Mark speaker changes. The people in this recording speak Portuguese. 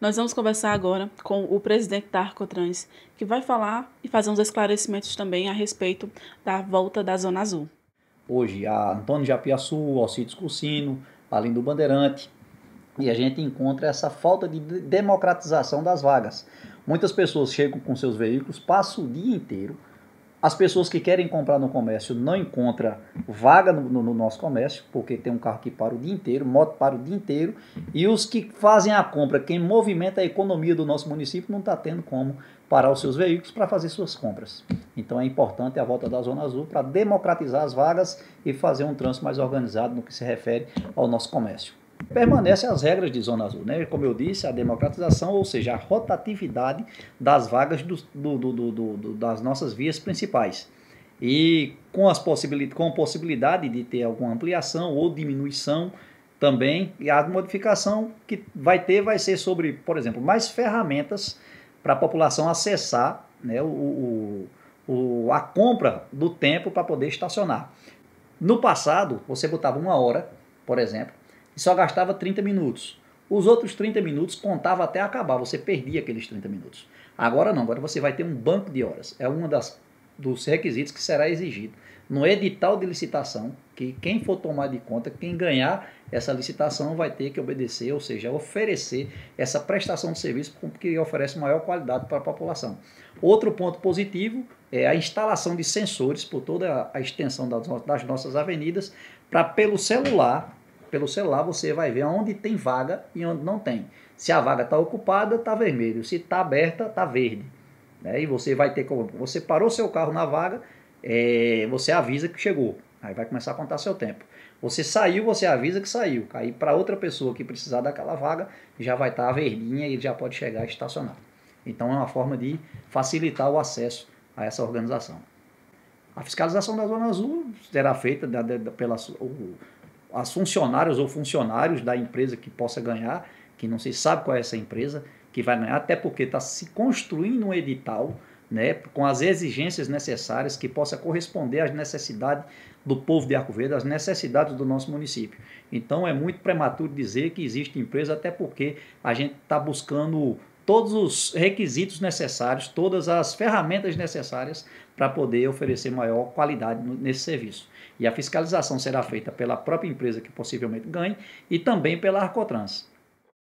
Speaker 1: Nós vamos conversar agora com o presidente da Arcotrans, que vai falar e fazer uns esclarecimentos também a respeito da volta da Zona Azul.
Speaker 2: Hoje, a Antônio Japiaçu, Alcides Cursino, além do Bandeirante, e a gente encontra essa falta de democratização das vagas. Muitas pessoas chegam com seus veículos, passam o dia inteiro as pessoas que querem comprar no comércio não encontram vaga no, no, no, nosso comércio, porque tem um carro que para o dia inteiro, moto para o dia inteiro, e os que fazem a compra, quem movimenta a economia do nosso município, não está tendo como parar os seus veículos para fazer suas compras. Então é importante a volta da Zona Azul para democratizar as vagas e fazer um trânsito mais organizado no que se refere ao nosso comércio permanecem as regras de Zona Azul, né? Como eu disse, a democratização, ou seja, a rotatividade das vagas do, do, do, das nossas vias principais. E com, as possibilidade, com a possibilidade de ter alguma ampliação ou diminuição também, e a modificação que vai ter vai ser sobre, por exemplo, mais ferramentas para a população acessar né, o, o, o, a compra do tempo para poder estacionar. No passado, você botava uma hora, por exemplo, só gastava 30 minutos. Os outros 30 minutos contava até acabar, você perdia aqueles 30 minutos. Agora não, agora você vai ter um banco de horas. É um dos requisitos que será exigido no edital de licitação, que quem for tomar de conta, quem ganhar essa licitação vai ter que obedecer, ou seja, oferecer essa prestação de serviço que oferece maior qualidade para a população. Outro ponto positivo é a instalação de sensores por toda a extensão das nossas avenidas, para pelo celular pelo celular você vai ver onde tem vaga e onde não tem. Se a vaga está ocupada, está vermelho. Se está aberta, está verde. Né? E você vai ter como. Você parou seu carro na vaga, é, você avisa que chegou. Aí vai começar a contar seu tempo. Você saiu, você avisa que saiu. Aí para outra pessoa que precisar daquela vaga, já vai estar tá verdinha e já pode chegar e estacionar. Então é uma forma de facilitar o acesso a essa organização. A fiscalização da Zona Azul será feita da, da, pela, o, as funcionárias ou funcionários da empresa que possa ganhar, que não se sabe qual é essa empresa que vai ganhar, até porque está se construindo um edital né, com as exigências necessárias que possa corresponder às necessidades do povo de Arco Verde, às necessidades do nosso município. Então é muito prematuro dizer que existe empresa, até porque a gente está buscando todos os requisitos necessários, todas as ferramentas necessárias para poder oferecer maior qualidade nesse serviço. E a fiscalização será feita pela própria empresa que possivelmente ganhe e também pela Arcotrans.